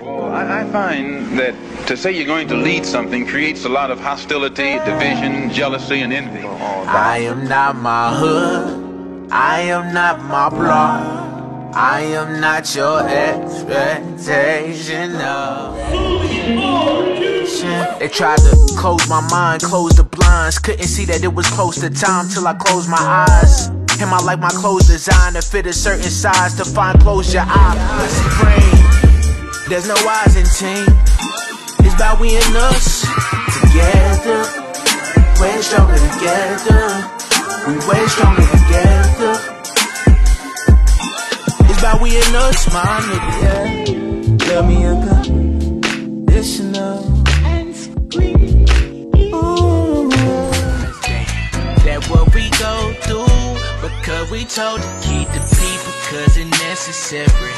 Well, I, find that to say you're going to lead something creates a lot of hostility, division, jealousy, and envy. I am not my hood. I am not my block. I am not your expectation of. They tried to close my mind, close the blinds. Couldn't see that it was close to time till I closed my eyes. Am I like my clothes designed to fit a certain size? To find closure. There's no eyes in team. It's about we and us together. Way stronger together. We way stronger together. It's about we and us, my nigga. Yeah. Love me unconditional. Ooh. That what we go through because we told to keep the people cause it's necessary.